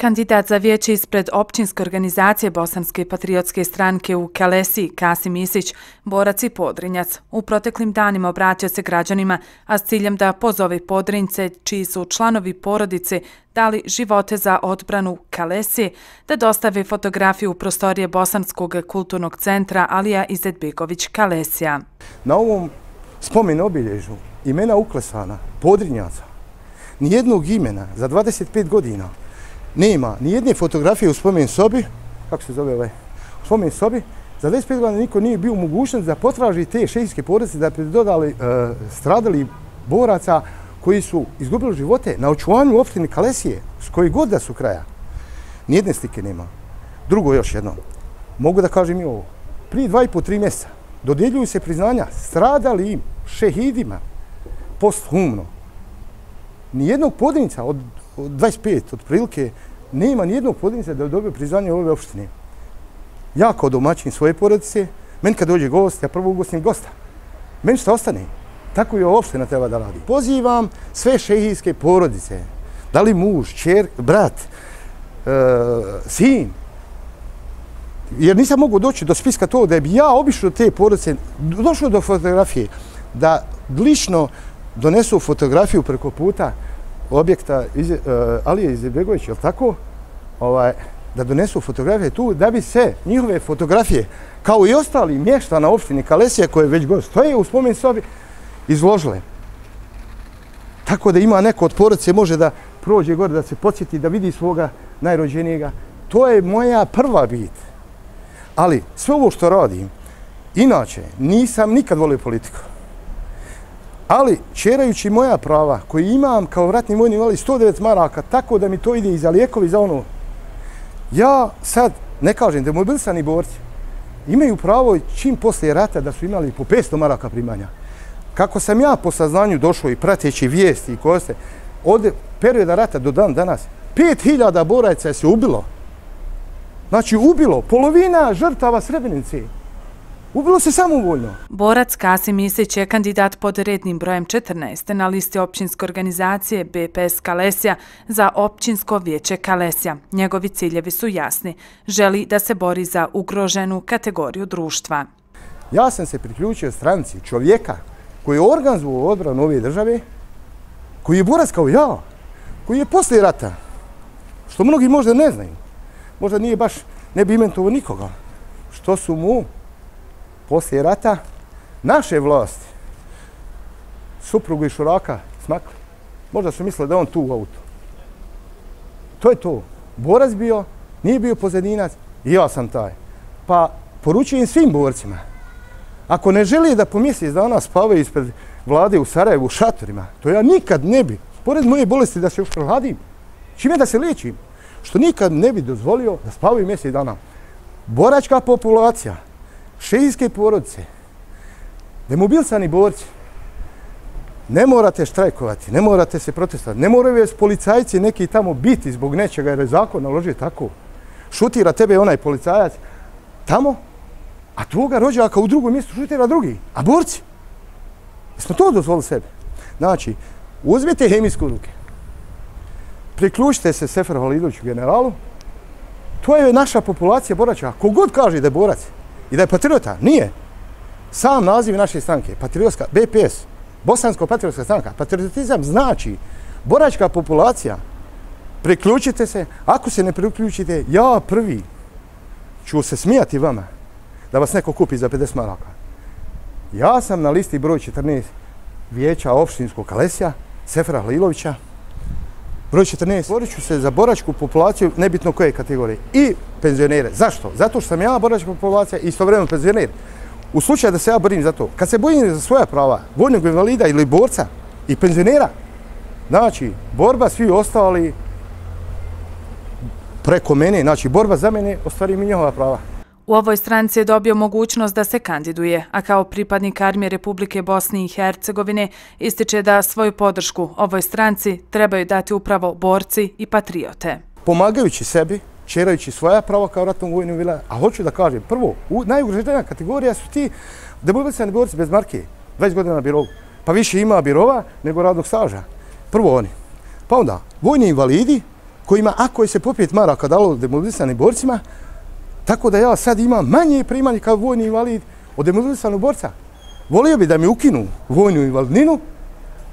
Kandidat za vijeće ispred općinske organizacije Bosanske patriotske stranke u Kalesi, Kasim Isić, borac i podrinjac, u proteklim danima obratio se građanima, a s ciljem da pozove podrince, čiji su članovi porodice dali živote za odbranu Kalesi, da dostave fotografiju u prostorije Bosanskog kulturnog centra Alija Izetbegović Kalesija. Na ovom spomen obilježu imena uklesana, podrinjaca, nijednog imena za 25 godina, nema ni jedne fotografije u spomen sobi, kako se zove ovaj, u spomen sobi, za 25 godina niko nije bio mogućnost da potraži te šehijske porodice da bi dodali e, stradali boraca koji su izgubili živote na očuvanju opštine Kalesije, s koji god da su kraja. Nijedne slike nema. Drugo još jedno. Mogu da kažem i ovo. Prije dva i po tri mjeseca dodjeljuju se priznanja stradali im šehidima posthumno. Nijednog podinca od 25 otprilike nema nijednog pojedinca da je dobio priznanje ove opštine. Ja kao domaćin svoje porodice, meni kad dođe gost, ja prvo ugostim gosta. Meni što ostane? Tako je opština treba da radi. Pozivam sve šehijske porodice, da li muž, čer, brat, e, sin, jer nisam mogu doći do spiska to da bi ja obišao te porodice, došao do fotografije, da lično donesu fotografiju preko puta, objekta iz, uh, Alije Izetbegović, je li tako? Ovaj, da donesu fotografije tu, da bi se njihove fotografije, kao i ostali mješta na opštini Kalesija, koje već god stoje u spomen sobi, izložile. Tako da ima neko od porodice, može da prođe gore, da se podsjeti, da vidi svoga najrođenijega. To je moja prva bit. Ali sve ovo što radim, inače, nisam nikad volio politiku. Ali, čerajući moja prava, koji imam kao vratni vojni vali 109 maraka, tako da mi to ide i za lijekovi, za ono, ja sad ne kažem da mobilisani borci imaju pravo čim poslije rata da su imali po 500 maraka primanja. Kako sam ja po saznanju došao i prateći vijesti i koste, od perioda rata do dan danas, 5000 boraca se ubilo. Znači, ubilo polovina žrtava Srebrenice. Ubilo se samovoljno. Borac Kasim Isić je kandidat pod rednim brojem 14. na listi općinske organizacije BPS Kalesija za općinsko vijeće Kalesija. Njegovi ciljevi su jasni. Želi da se bori za ugroženu kategoriju društva. Ja sam se priključio stranci čovjeka koji je organizuo odbranu ove države, koji je borac kao ja, koji je poslije rata, što mnogi možda ne znaju, možda nije baš, ne bi imentovo nikoga, što su mu poslije rata naše vlasti suprugu i šuraka smakli. Možda su mislili da on tu u auto. To je to. Borac bio, nije bio pozadinac i ja sam taj. Pa poručujem svim borcima, ako ne želi da pomisli da ona spave ispred vlade u Sarajevu u šatorima, to ja nikad ne bi, pored moje bolesti da se još prhladim, čime da se liječim, što nikad ne bi dozvolio da spavaju mjesec dana. Boračka populacija, šeijske porodice, demobilsani borci, ne morate štrajkovati, ne morate se protestovati, ne moraju vas policajci neki tamo biti zbog nečega jer je zakon naložio tako. Šutira tebe onaj policajac tamo, a tvoga rođaka u drugom mjestu šutira drugi. A borci? Jesmo to dozvolili sebe? Znači, uzmite hemijsku ruke, priključite se Sefer Halidoviću generalu, to je naša populacija borača. Kogod kaže da je borac, i da je patriota. Nije. Sam naziv naše stranke, patriotska, BPS, Bosansko-patriotska stranka, patriotizam znači boračka populacija. Priključite se, ako se ne priključite, ja prvi ću se smijati vama da vas neko kupi za 50 maraka. Ja sam na listi broj 14 vijeća opštinskog Kalesija, Sefra Hlilovića, Broj 14. Borit ću se za boračku populaciju, nebitno koje kategorije. I penzionere. Zašto? Zato što sam ja boračka populacija i istovremeno penzioner. U slučaju da se ja borim za to, kad se bojim za svoja prava, vojnog invalida ili borca i penzionera, znači, borba svi ostali preko mene, znači, borba za mene, ostvari mi njihova prava. U ovoj stranci je dobio mogućnost da se kandiduje, a kao pripadnik armije Republike Bosne i Hercegovine ističe da svoju podršku ovoj stranci trebaju dati upravo borci i patriote. Pomagajući sebi, čerajući svoja prava kao ratnom vojnom vila, a hoću da kažem, prvo, najugroženija kategorija su ti demobilisani borci bez marke, 20 godina na birovu, pa više ima birova nego radnog staža. Prvo oni. Pa onda, vojni invalidi kojima ako je se po maraka dalo demobilisani borcima, tako da ja sad imam manje primanje kao vojni invalid od demobilisanog borca. Volio bi da mi ukinu vojnu invalidninu,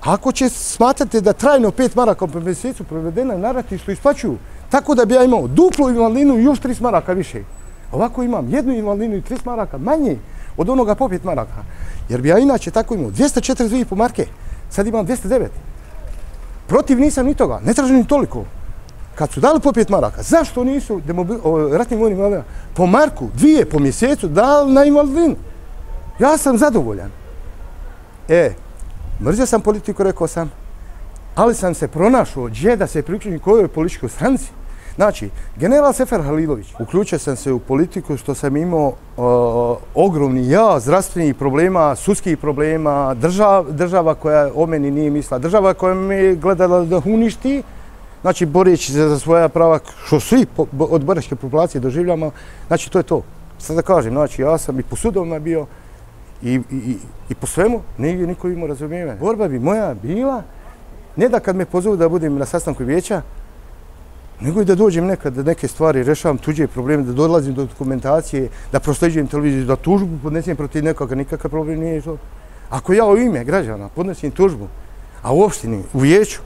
ako će smatrate da trajno pet maraka po mjesecu provedena na ratištu isplaćuju, tako da bi ja imao duplu invalidninu i još 30 maraka više. Ovako imam jednu invalidninu i 30 maraka manje od onoga po pet maraka. Jer bi ja inače tako imao 242,5 marke, sad imam 209. Protiv nisam ni toga, ne tražim ni toliko. Kad su dali po pet maraka, zašto nisu demobil, o, ratnim vojnim invalidima po marku, dvije po mjesecu dali na invalidinu? Ja sam zadovoljan. E, mrzio sam politiku, rekao sam, ali sam se pronašao gdje da se priključim kojoj političkoj stranci. Znači, general Sefer Halilović, uključio sam se u politiku što sam imao uh, ogromni ja, zdravstvenih problema, sudskih problema, država, država koja o meni nije mislila, država koja me je gledala da uništi, znači boreći se za svoja prava, što svi po, od boračke populacije doživljamo, znači to je to. Sad da kažem, znači ja sam i po sudovima bio i, i, i, i po svemu, nije niko imao razumijevanje. Borba bi moja bila, ne da kad me pozovu da budem na sastanku vijeća, nego i da dođem nekad da neke stvari rešavam tuđe probleme, da dolazim do dokumentacije, da prosleđujem televiziju, da tužbu podnesem protiv nekoga, nikakav problem nije to. Ako ja u ime građana podnesim tužbu, a u opštini, u vijeću,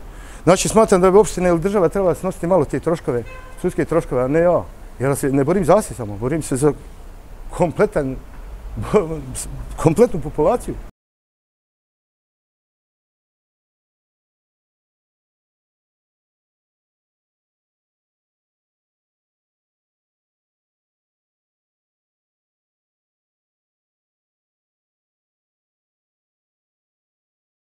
znači smatram da bi opština ili država trebala snositi malo te troškove, sudske troškove, a ne ja. Jer se ne borim za se samo, borim se za kompletan, kompletnu populaciju.